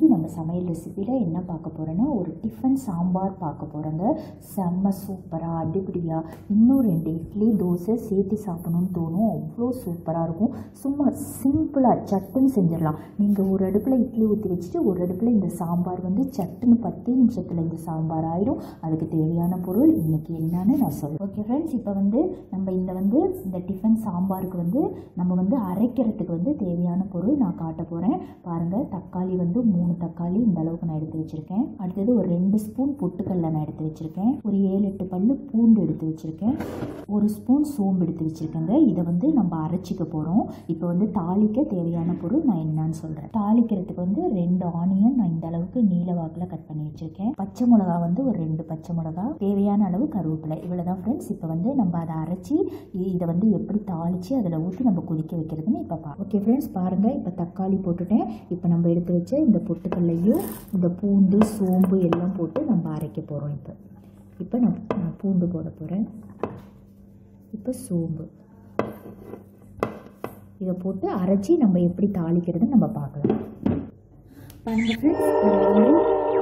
இன்றைக்கி நம்ம சமையல் ரெசிப்பியில் என்ன பார்க்க போகிறோன்னா ஒரு டிஃபன் சாம்பார் பார்க்க போகிறோங்க செம்ம சூப்பராக அடிப்படியாக இன்னும் ரெண்டு இட்லி தோசை சேர்த்து சாப்பிடணும்னு தோணும். அவ்வளோ சூப்பராக இருக்கும். சும்மா சிம்பிளாக சட்டுன்னு செஞ்சிடலாம். நீங்கள் ஒரு அடுப்பில் இட்லி ஊற்றி வச்சுட்டு ஒரு அடுப்பில் இந்த சாம்பார் வந்து சட்டுன்னு பத்து நிமிஷத்தில் இந்த சாம்பார் ஆயிடும் அதுக்கு தேவையான பொருள் இன்றைக்கி என்னன்னு நான் சொல்லுவேன் ஓகே ஃப்ரெண்ட்ஸ் இப்போ வந்து நம்ம இந்த வந்து இந்த டிஃபன் சாம்பாருக்கு வந்து நம்ம வந்து அரைக்கிறதுக்கு வந்து தேவையான பொருள் நான் காட்ட போகிறேன் பாருங்கள் தக்காளி வந்து மூணு தக்காளி இந்த அளவுக்கு நான் எடுத்து வச்சுருக்கேன். அடுத்தது ஒரு ரெண்டு ஸ்பூன் பொட்டுக்கல்ல நான் எடுத்து வச்சுருக்கேன். ஒரு ஏழு எட்டு பல்லு பூண்டு எடுத்து வச்சுருக்கேன். ஒரு ஸ்பூன் சோம்பு எடுத்து வச்சுருக்கேங்க. இதை வந்து நம்ம அரைச்சிக்க போகிறோம் இப்போ வந்து தாளிக்க தேவையான பொருள் நான் என்னன்னு சொல்கிறேன் தாளிக்கிறதுக்கு வந்து ரெண்டு ஆனியன் நான் இந்த அளவுக்கு நீல வாக்கில் கட் பண்ணி வச்சுருக்கேன். பச்சை மிளகா வந்து ஒரு ரெண்டு பச்சை மிளகா. தேவையான அளவு கருவேப்பிலை. இவ்வளோ தான் ஃப்ரெண்ட்ஸ் இப்போ வந்து நம்ம அதை அரைச்சி இதை வந்து எப்படி தாளித்து அதில் ஊற்றி நம்ம கொதிக்க வைக்கிறதுன்னு இப்போ பா ஓகே ஃப்ரெண்ட்ஸ் பாருங்கள் இப்போ தக்காளி போட்டுட்டேன். இப்போ நம்ம எடுத்து வச்ச இந்த பொட்டுக்கல்லையும் இந்த பூண்டு சோம்பு எல்லாம் போட்டு நம்ம அரைக்க போகிறோம் இப்போ. இப்போ நான் நான் பூண்டு போட போகிறேன் இப்போ சோம்பு. இதை போட்டு அரைச்சி நம்ம எப்படி தாளிக்கிறதுன்னு நம்ம பார்க்கலாம். பாருங்க ஃப்ரெண்ட்ஸ் இதில் வந்து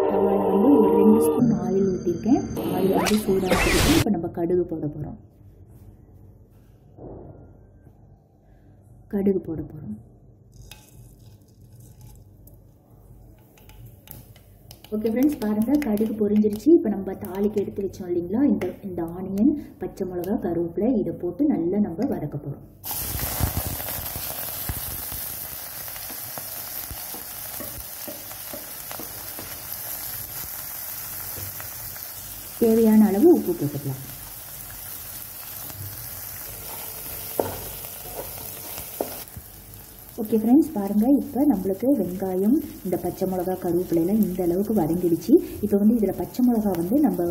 தவால வந்து ஒரு ரெண்டு ஸ்பூன் ஆயில் ஊற்றிருக்கேன் ஆயில் வந்து சூடாகிட்டு இப்போ நம்ம கடுகு போட போகிறோம் கடுகு போட போகிறோம் ஓகே ஃப்ரெண்ட்ஸ் பாருங்கள் கடுகு பொரிஞ்சிருச்சு. இப்போ நம்ம தாளிக்கு எடுத்து வச்சோம் இல்லைங்களா? இந்த இந்த ஆனியன் பச்சை மிளகா கருவேப்பிலை இதை போட்டு நல்லா நம்ம வதக்க போகிறோம் தேவையான அளவு உப்பு போட்டுக்கலாம். ஓகே ஃப்ரெண்ட்ஸ் பாருங்கள் இப்போ நம்மளுக்கு வெங்காயம் இந்த பச்சை மிளகா கருவேப்பிலையெல்லாம் இந்த அளவுக்கு வதங்கிடுச்சு. இப்போ வந்து இதில் பச்சை மிளகா வந்து நம்ம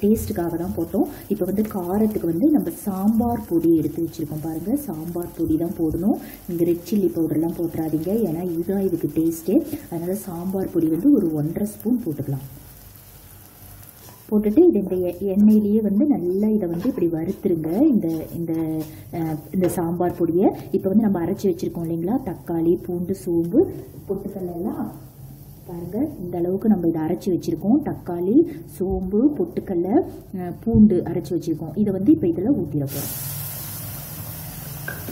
டேஸ்ட்டுக்காக தான் போட்டோம். இப்போ வந்து காரத்துக்கு வந்து நம்ம சாம்பார் பொடி எடுத்து வச்சுருக்கோம் பாருங்கள் சாம்பார் பொடி தான் போடணும். இங்கே ரெட் சில்லி பவுடர்லாம் போட்டுறாதீங்க. ஏன்னா இதுதான் இதுக்கு டேஸ்ட்டு அதனால் சாம்பார் பொடி வந்து ஒரு ஒன்றரை ஸ்பூன் போட்டுக்கலாம். போட்டுட்டு இது இந்த எ- எண்ணெயிலேயே வந்து நல்லா இதை வந்து இப்படி வறுத்துருங்க. இந்த இந்த இந்த சாம்பார் பொடியை. இப்போ வந்து நம்ம அரைச்சி வச்சுருக்கோம் இல்லைங்களா? தக்காளி பூண்டு சோம்பு பொட்டுக்கல்ல எல்லாம் பாருங்க இந்த அளவுக்கு நம்ம இதை அரைச்சி வச்சுருக்கோம். தக்காளி சோம்பு பொட்டுக்கல்ல பூண்டு அரைச்சி வச்சுருக்கோம். இதை வந்து இப்போ இதில் ஊற்றிட போகிறோம்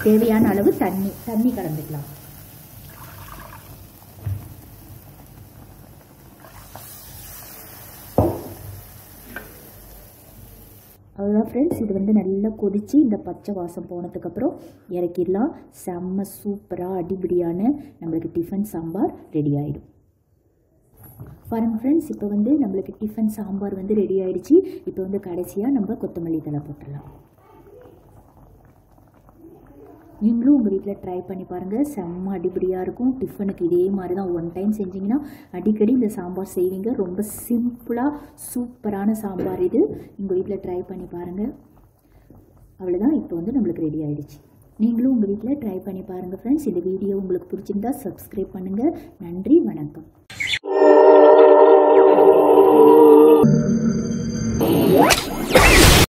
தேவையான அளவு தண்ணி தண்ணி கலந்துக்கலாம். அவ்வளோதான் ஃப்ரெண்ட்ஸ் இது வந்து நல்லா கொதித்து இந்த பச்சை வாசம் போனதுக்கப்புறம் இறக்கிடலாம். செம்ம சூப்பராக அடிபடியான நம்மளுக்கு டிஃபன் சாம்பார் ரெடி ஆகிடும் பாருங்கள் ஃப்ரெண்ட்ஸ் இப்போ வந்து நம்மளுக்கு டிஃபன் சாம்பார் வந்து ரெடி ஆகிடுச்சு இப்போ வந்து கடைசியாக நம்ம கொத்தமல்லி தலை போட்டுடலாம். நீங்களும் உங்கள் வீட்டில் ட்ரை பண்ணி பாருங்கள் செம்ம அடிப்படியாக இருக்கும். டிஃபனுக்கு இதே மாதிரி தான் ஒன் டைம் செஞ்சிங்கன்னா அடிக்கடி இந்த சாம்பார் செய்வீங்க. ரொம்ப சிம்பிளாக சூப்பரான சாம்பார் இது. உங்கள் வீட்டில் ட்ரை பண்ணி பாருங்கள் அவ்வளோதான் இப்போ வந்து நம்மளுக்கு ரெடி ஆகிடுச்சு நீங்களும் உங்கள் வீட்டில் ட்ரை பண்ணி பாருங்கள் ஃப்ரெண்ட்ஸ் இந்த வீடியோ உங்களுக்கு பிடிச்சிருந்தா சப்ஸ்கிரைப் பண்ணுங்கள் நன்றி வணக்கம்.